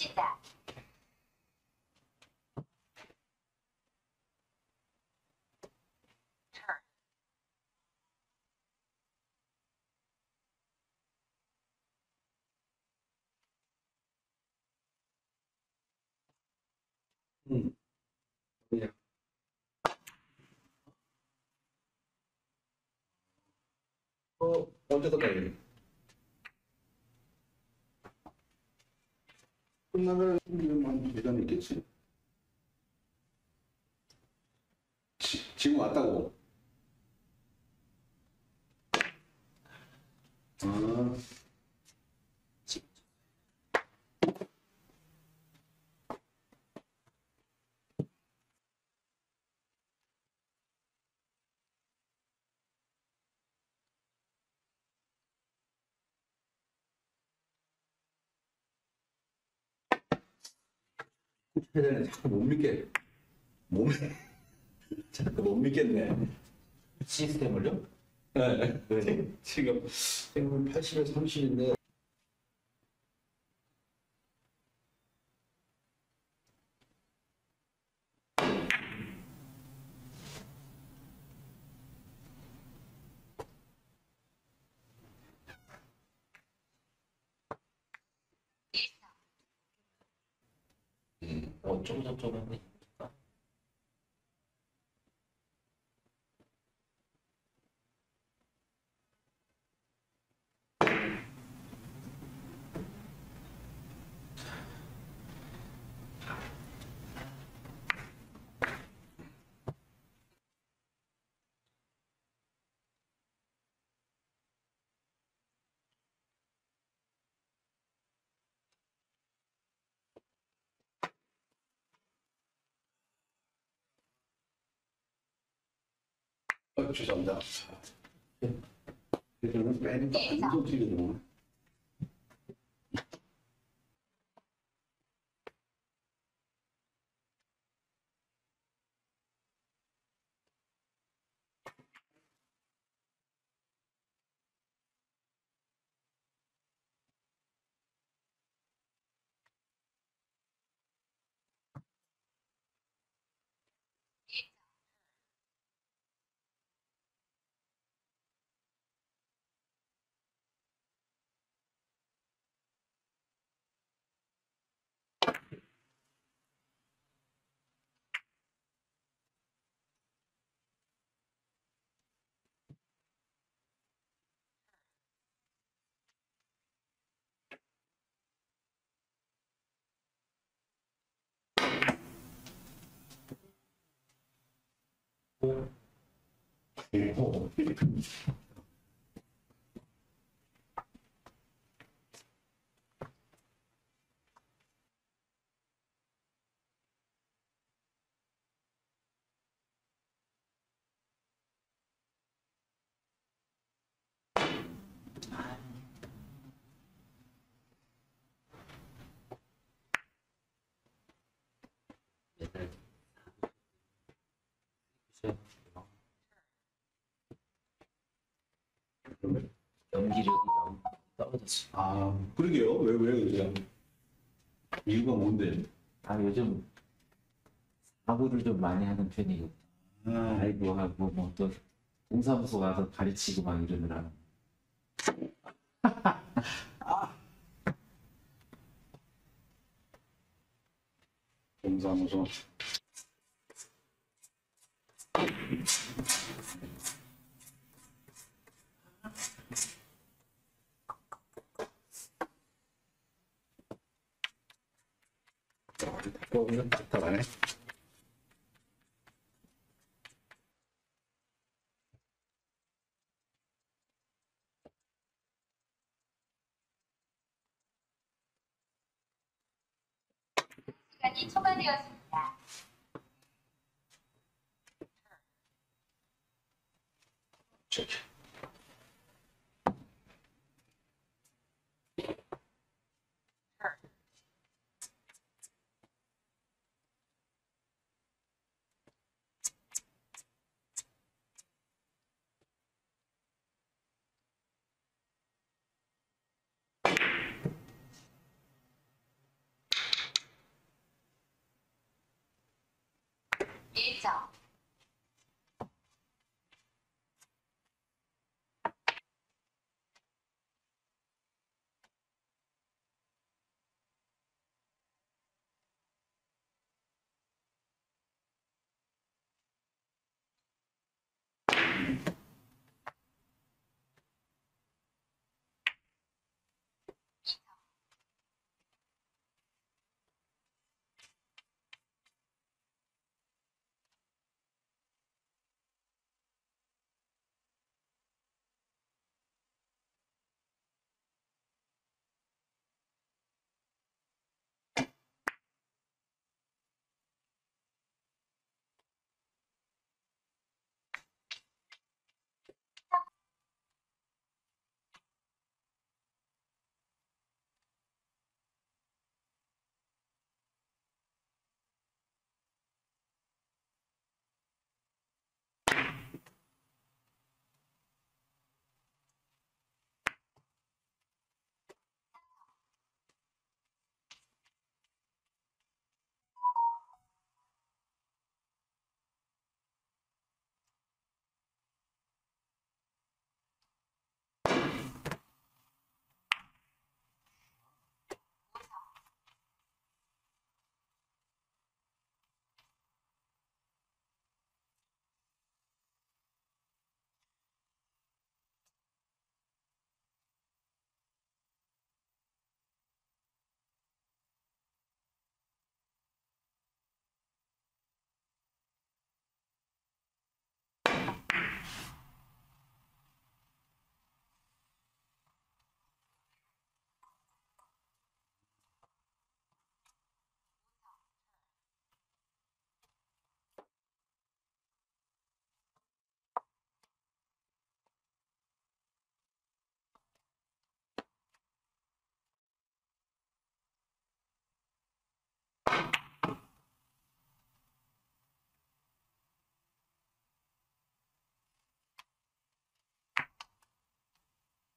しだ。うん。いや。お、もうちょっと。 끝나면 한 시간 있겠지. 지, 지금 왔다고. 아, 해전에 자꾸 못 믿게. 못 믿, 자꾸 못 믿겠네. 시스템을요? 네. 네. 지금 생물 80에 30인데 Ci sono andato. Tutti vedono. 以后。 연기력이 영 떨어졌어. 아, 그러게요. 왜, 왜 그래요? 이유가 뭔데? 아 요즘 사고를 좀 많이 하는 편이거든. 아, 아이고 하고 뭐또 동사무소 가서 가르치고 막 이러느라. 동사무소. なかったらね。姉ち。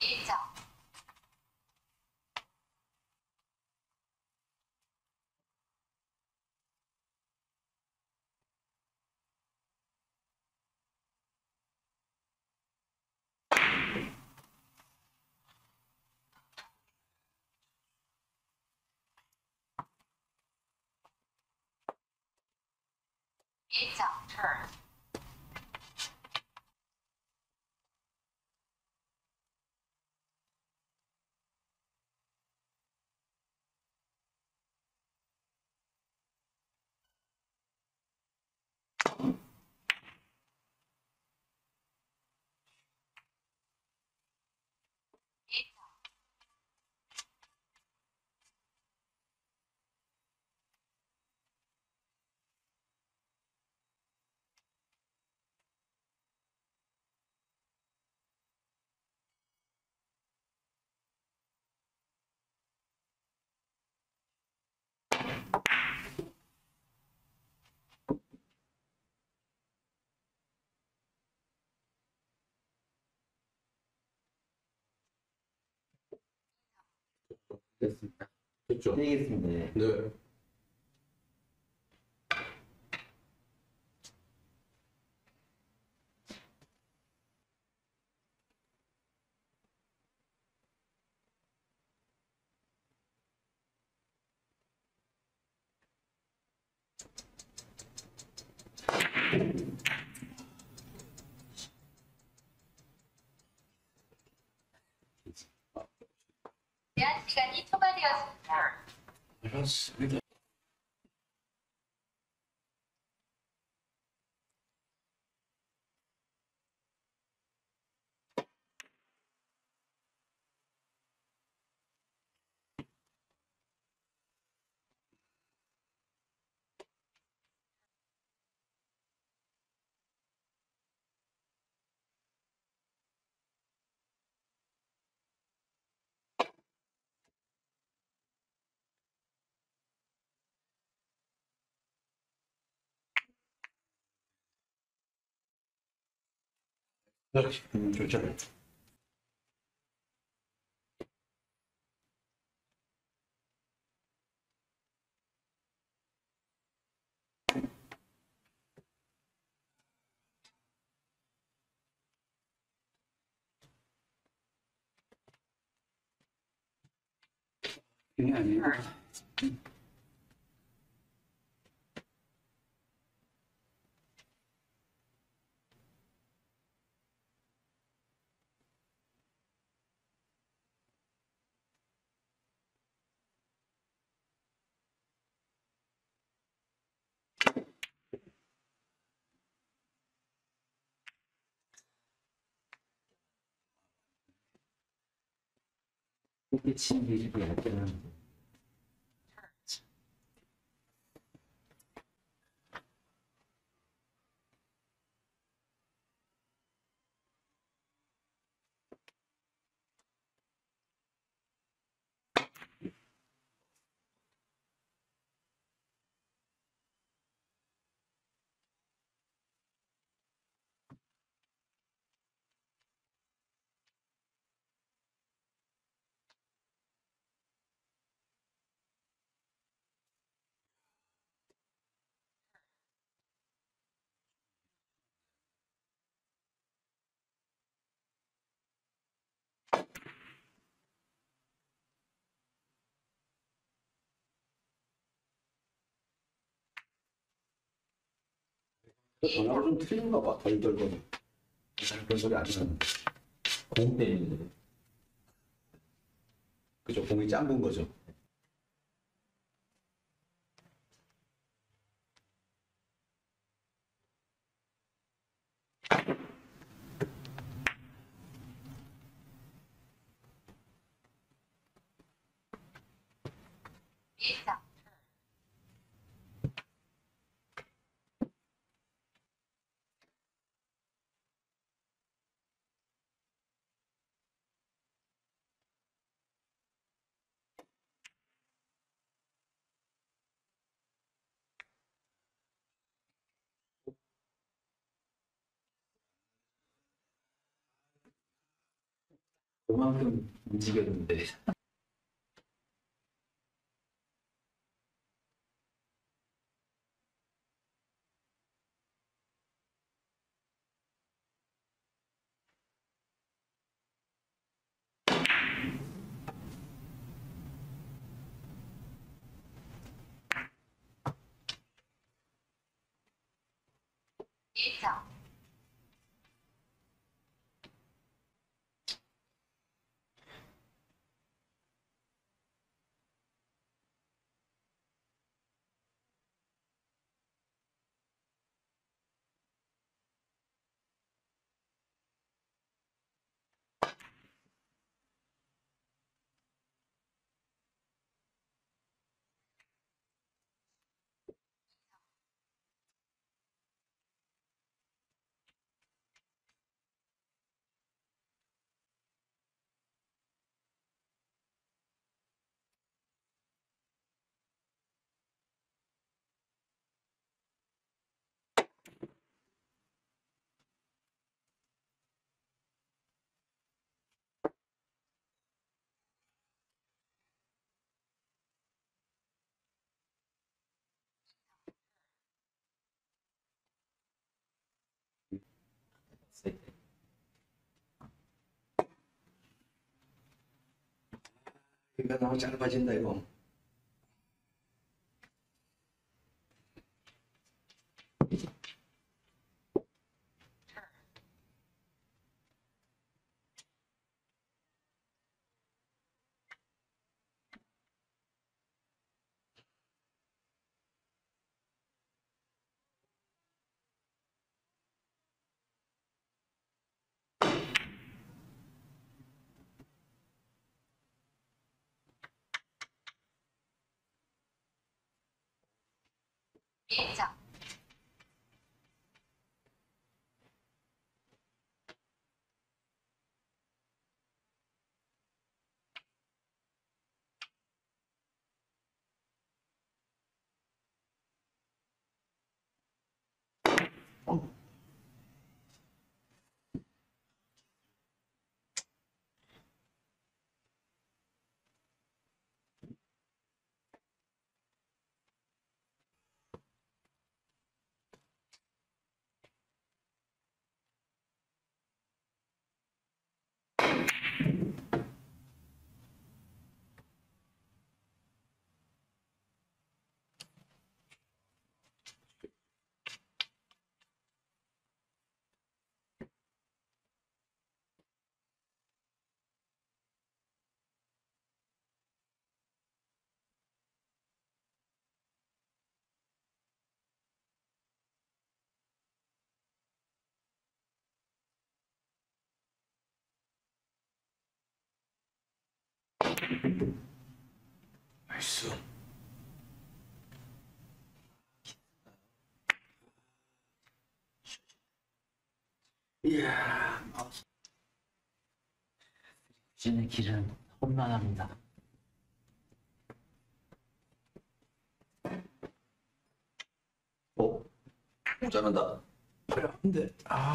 It's out turn. 됐습니다. 됐죠? 예. 네. because we 嗯，就这样。平安， 이게 아니에요. 이렇게 치는 게 이렇 전화가 좀 틀린가 봐. 덜덜덜. 그런 소리 안 나는. 공 때문에 그죠? 공이 짱군 거죠. 그만큼 움직였는데. 이거 너무 짧아진다 이거. 走。Oh. 이스. 이야. 신의 길은 험난합니다. 어? 오 잘한다. 그래 안돼. 아.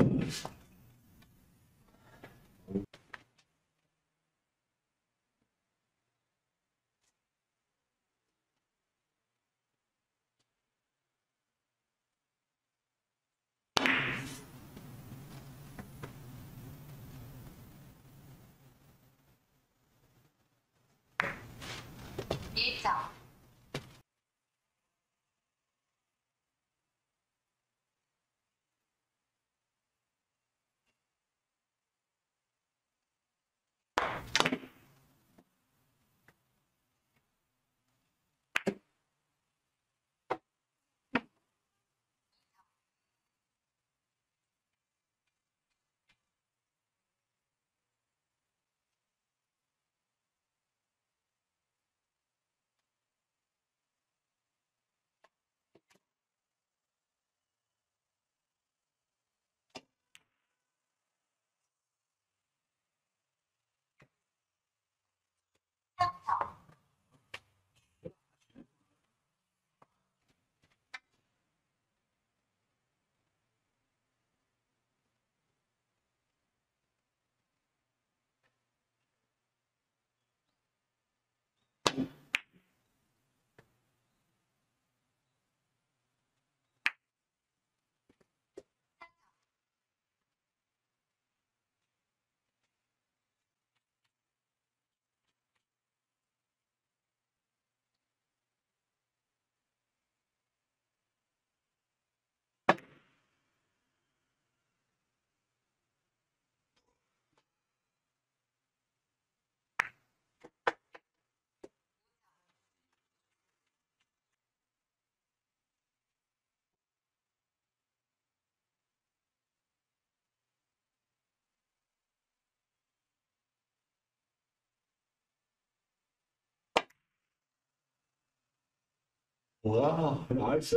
와, 나이스.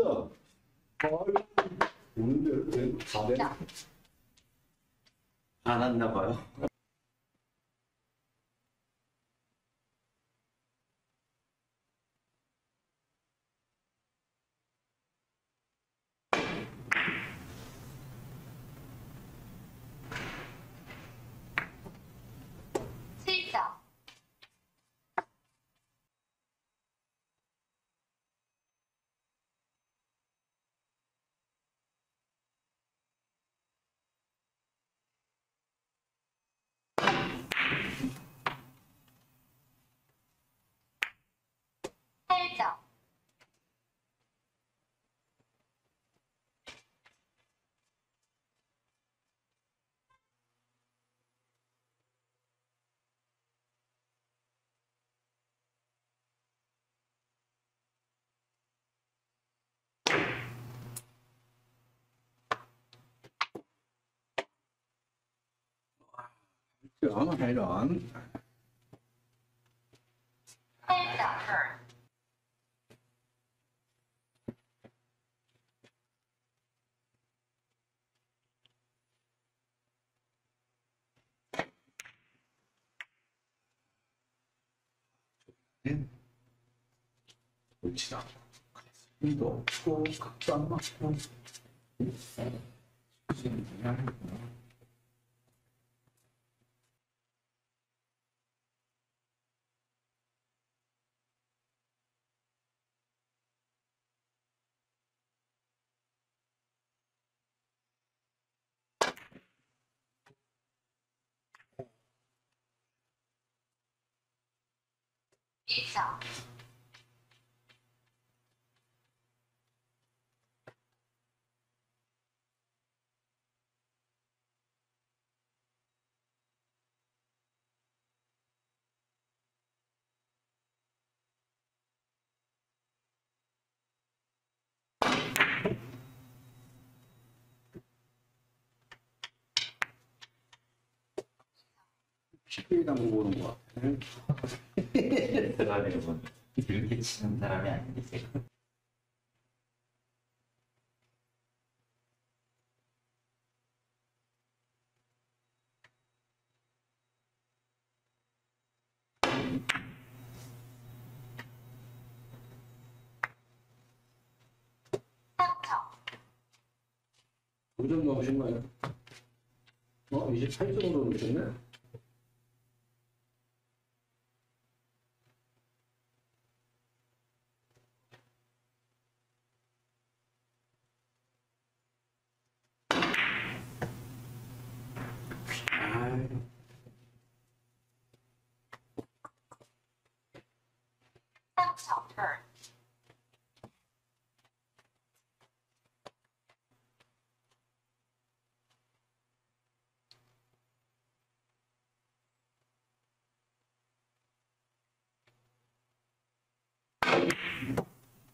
아유? 안 왔나 봐요. Kram her annen. Usta. Usta. Usta. Usta. Usta. It's. 힘도 없고, 각도 안 맞고. 이점 쉽게 담고 보는 것 같아. 들어가는 건 이렇게 치는 사람이 아닌데 제가. 삼점 5점 넣으신 거예요? 어? 28점으로 넣으셨네? 삼점 turn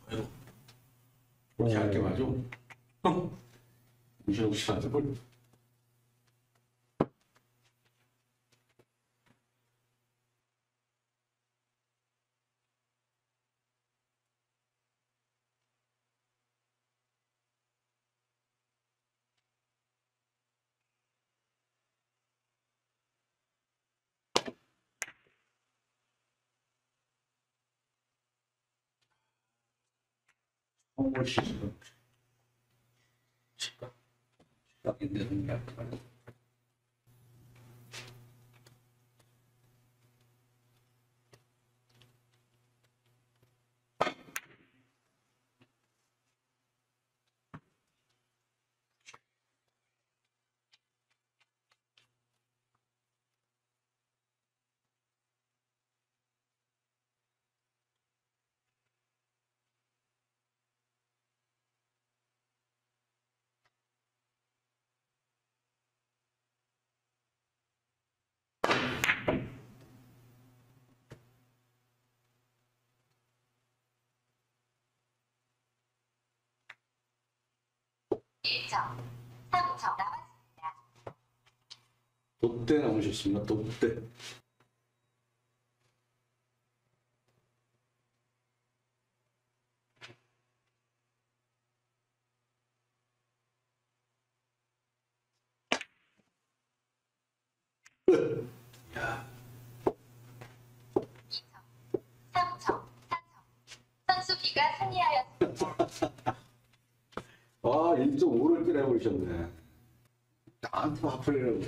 아이고. 그렇게 할게 맞아? 무시하고 싶어서 홍보를 시키고. 집값. 집값인데, 동작. 독대 나오셨습니다. 롯데. 야. 3점. 3점. 선수 비가 승리하였습니다. 와, 1.5를 때려버리셨네. 나한테 화풀이라고.